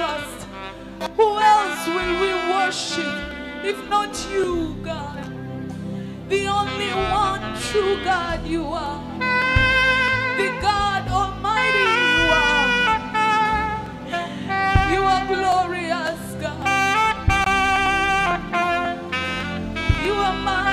trust. Who else will we worship if not you, God? The only one true God you are. The God Almighty you are. You are glorious, God. You are my.